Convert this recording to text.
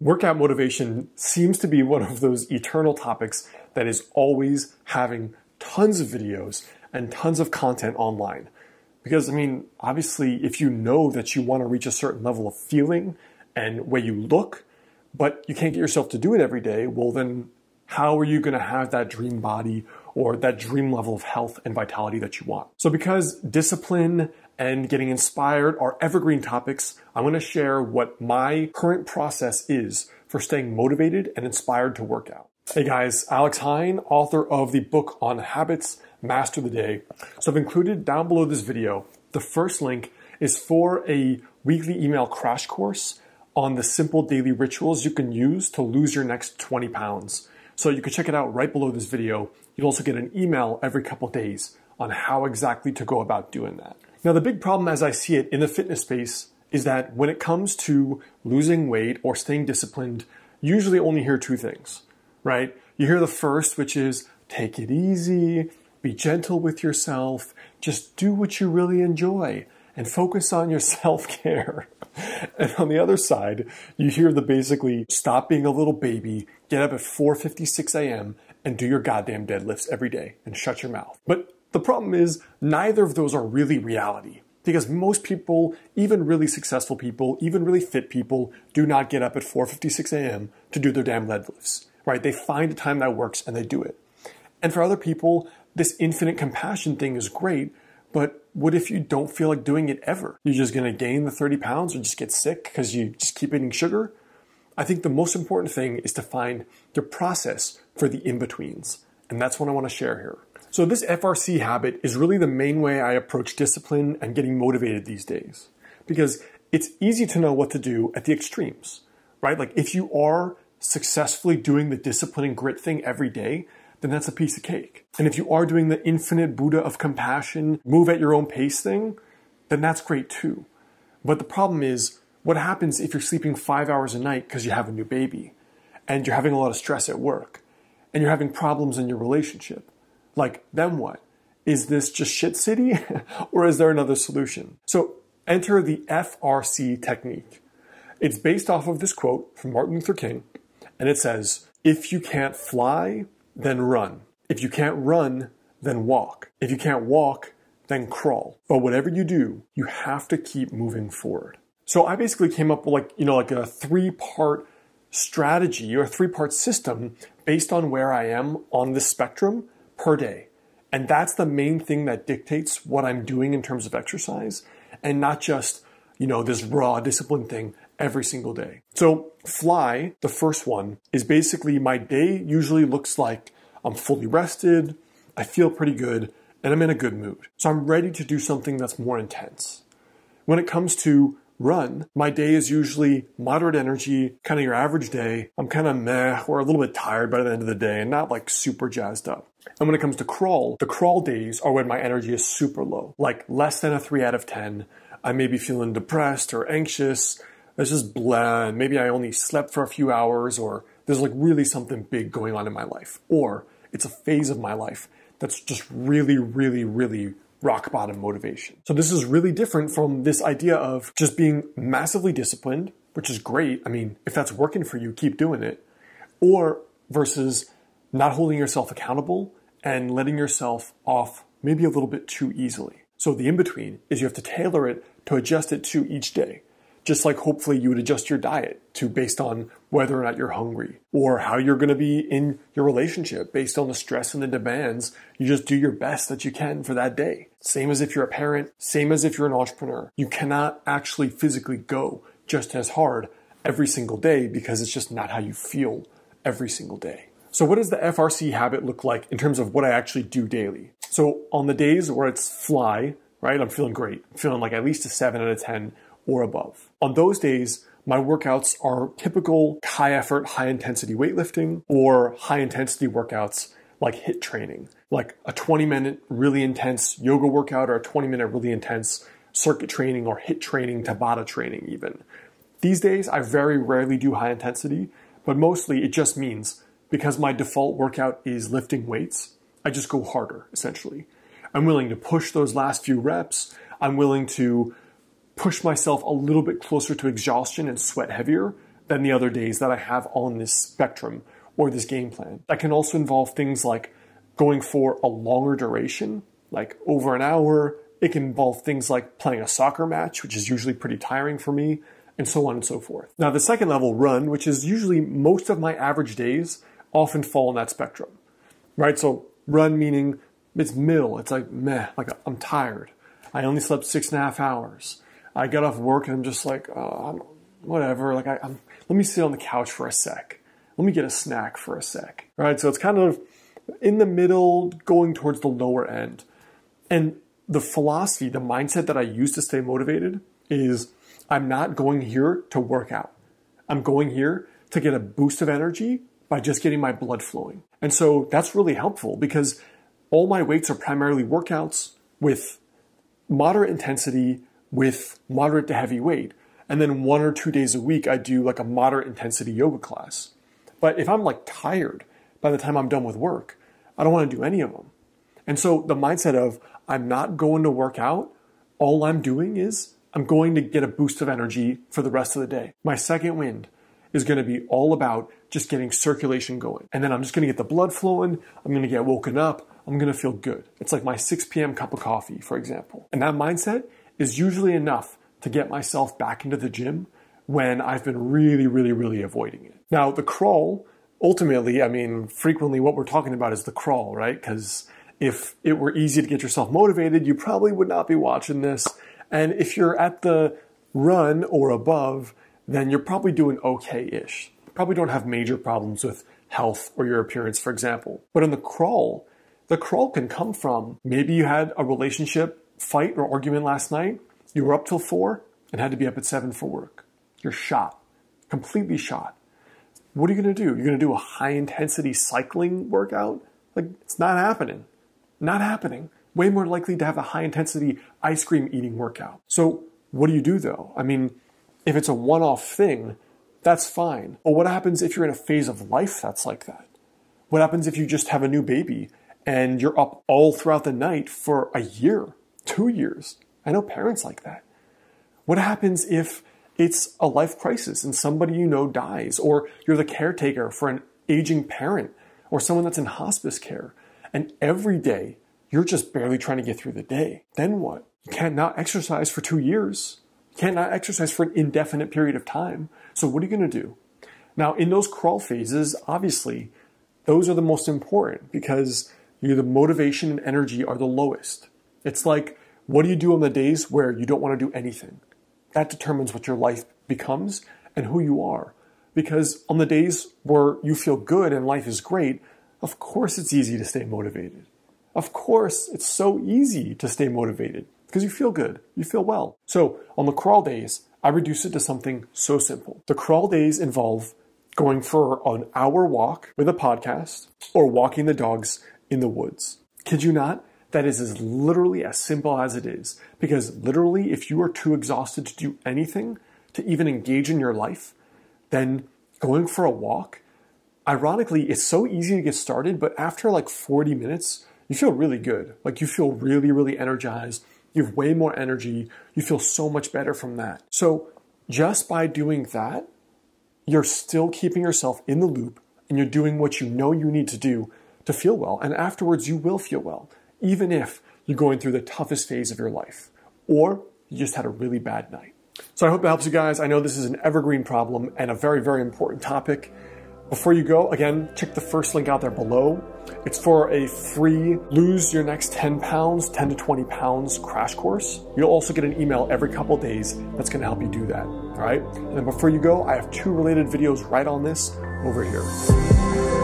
Workout motivation seems to be one of those eternal topics that is always having tons of videos and tons of content online. Because, I mean, obviously, if you know that you want to reach a certain level of feeling and way you look, but you can't get yourself to do it every day, well, then how are you going to have that dream body or that dream level of health and vitality that you want? So, because discipline and getting inspired are evergreen topics, I'm going to share what my current process is for staying motivated and inspired to work out. Hey guys, Alex Heyne, author of the book on habits, Master the Day. So I've included down below this video, the first link is for a weekly email crash course on the simple daily rituals you can use to lose your next 20 pounds. So you can check it out right below this video. You'll also get an email every couple days on how exactly to go about doing that. Now, the big problem as I see it in the fitness space is that when it comes to losing weight or staying disciplined, you usually only hear two things, right? You hear the first, which is take it easy, be gentle with yourself, just do what you really enjoy and focus on your self care. and on the other side, you hear the basically stop being a little baby, get up at 4:56 a.m. and do your goddamn deadlifts every day and shut your mouth. But the problem is, neither of those are really reality. Because most people, even really successful people, even really fit people, do not get up at 4:56 a.m. to do their damn deadlifts. Right? They find a time that works and they do it. And for other people, this infinite compassion thing is great, but what if you don't feel like doing it ever? You're just gonna gain the 30 pounds or just get sick because you just keep eating sugar? I think the most important thing is to find the process for the in betweens. And that's what I wanna share here. So this FRC habit is really the main way I approach discipline and getting motivated these days. Because it's easy to know what to do at the extremes, right? Like if you are successfully doing the discipline and grit thing every day, then that's a piece of cake. And if you are doing the infinite Buddha of compassion, move at your own pace thing, then that's great too. But the problem is, what happens if you're sleeping five hours a night because you have a new baby and you're having a lot of stress at work and you're having problems in your relationship? Like, then what? Is this just shit city or is there another solution? So enter the FRC technique. It's based off of this quote from Martin Luther King, and it says, If you can't fly, then run. If you can't run, then walk. If you can't walk, then crawl. But whatever you do, you have to keep moving forward. So I basically came up with like, you know, like a three part strategy or three part system based on where I am on the spectrum per day. And that's the main thing that dictates what I'm doing in terms of exercise and not just, you know, this raw discipline thing every single day. So fly, the first one, is basically my day usually looks like I'm fully rested, I feel pretty good, and I'm in a good mood. So I'm ready to do something that's more intense. When it comes to run, my day is usually moderate energy, kind of your average day. I'm kind of meh or a little bit tired by the end of the day and not like super jazzed up. And when it comes to crawl, the crawl days are when my energy is super low, like less than a 3 out of 10. I may be feeling depressed or anxious. It's just bland. Maybe I only slept for a few hours or there's like really something big going on in my life. Or it's a phase of my life that's just really, really, really rock bottom motivation. So this is really different from this idea of just being massively disciplined, which is great. I mean, if that's working for you, keep doing it. Or versus not holding yourself accountable and letting yourself off maybe a little bit too easily. So the in between is you have to tailor it to adjust it to each day. Just like hopefully you would adjust your diet to based on whether or not you're hungry or how you're going to be in your relationship based on the stress and the demands. You just do your best that you can for that day. Same as if you're a parent, same as if you're an entrepreneur. You cannot actually physically go just as hard every single day because it's just not how you feel every single day. So what does the FRC habit look like in terms of what I actually do daily? So on the days where it's fly, right, I'm feeling great. I'm feeling like at least a 7 out of 10 or above. On those days, my workouts are typical high effort, high intensity weightlifting or high intensity workouts like HIIT training, like a 20 minute really intense yoga workout or a 20 minute really intense circuit training or HIIT training, Tabata training even. These days, I very rarely do high intensity, but mostly it just means because my default workout is lifting weights, I just go harder essentially. I'm willing to push those last few reps. I'm willing to push myself a little bit closer to exhaustion and sweat heavier than the other days that I have on this spectrum or this game plan. That can also involve things like going for a longer duration, like over an hour. It can involve things like playing a soccer match, which is usually pretty tiring for me, and so on and so forth. Now, the second level run, which is usually most of my average days, often fall in that spectrum, right? So run meaning it's middle. It's like meh, like I'm tired. I only slept six and a half hours. I got off work and I'm just like, oh, whatever. Like I, I'm, let me sit on the couch for a sec. Let me get a snack for a sec. Right? So it's kind of in the middle, going towards the lower end. And the philosophy, the mindset that I use to stay motivated is I'm not going here to work out. I'm going here to get a boost of energy by just getting my blood flowing. And so that's really helpful because all my weights are primarily workouts with moderate intensity with moderate to heavy weight. And then one or two days a week, I do like a moderate intensity yoga class. But if I'm like tired by the time I'm done with work, I don't want to do any of them. And so the mindset of I'm not going to work out, all I'm doing is I'm going to get a boost of energy for the rest of the day. My second wind is going to be all about just getting circulation going. And then I'm just going to get the blood flowing. I'm going to get woken up. I'm going to feel good. It's like my 6 p.m. cup of coffee, for example. And that mindset is usually enough to get myself back into the gym when I've been really, really, really avoiding it. Now, the crawl, ultimately, I mean, frequently what we're talking about is the crawl, right? Because if it were easy to get yourself motivated, you probably would not be watching this. And if you're at the run or above, then you're probably doing okay ish. Probably don't have major problems with health or your appearance, for example. But in the crawl, the crawl can come from maybe you had a relationship fight or argument last night, you were up till four and had to be up at seven for work. You're shot, completely shot. What are you going to do? You're going to do a high intensity cycling workout? Like, it's not happening. Not happening. Way more likely to have a high intensity ice cream eating workout. So, what do you do though? I mean, if it's a one off thing, that's fine. But what happens if you're in a phase of life that's like that? What happens if you just have a new baby and you're up all throughout the night for a year, two years? I know parents like that. What happens if it's a life crisis and somebody you know dies, or you're the caretaker for an aging parent or someone that's in hospice care, and every day you're just barely trying to get through the day? Then what? You can't not exercise for two years. You can't not exercise for an indefinite period of time. So what are you going to do? Now, in those crawl phases, obviously, those are the most important because the motivation and energy are the lowest. It's like, what do you do on the days where you don't want to do anything? That determines what your life becomes and who you are. Because on the days where you feel good and life is great, of course it's easy to stay motivated. Of course it's so easy to stay motivated because you feel good, you feel well. So on the crawl days, I reduce it to something so simple. The crawl days involve going for an hour walk with a podcast or walking the dogs in the woods. Kid you not? That is as literally as simple as it is. Because literally, if you are too exhausted to do anything, to even engage in your life, then going for a walk, ironically, it's so easy to get started, but after like 40 minutes, you feel really good. Like you feel really, really energized. You have way more energy. You feel so much better from that. So just by doing that, you're still keeping yourself in the loop and you're doing what you know you need to do to feel well. And afterwards, you will feel well even if you're going through the toughest phase of your life or you just had a really bad night. So I hope that helps you guys. I know this is an evergreen problem and a very, very important topic. Before you go, again, check the first link out there below. It's for a free lose your next 10 pounds, 10 to 20 pounds crash course. You'll also get an email every couple days that's gonna help you do that, all right? And then before you go, I have two related videos right on this over here.